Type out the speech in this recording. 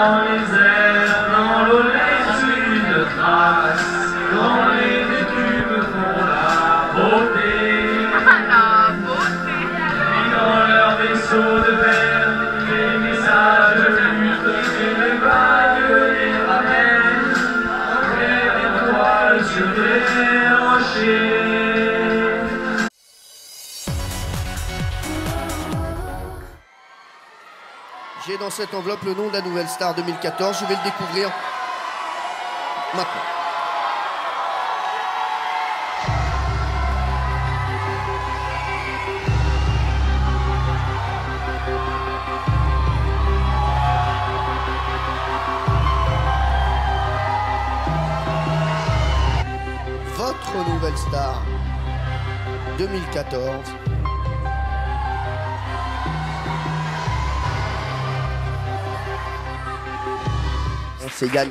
dans les airs, dans l'eau, les une trace, dans les études font la beauté. La beauté. Et dans leur vaisseau de verre, les messages luttent et les vagues les ramènent vers l'étoile sur les rochers. Dans cette enveloppe le nom de la nouvelle star 2014. Je vais le découvrir maintenant. Votre nouvelle star 2014. C'est Yann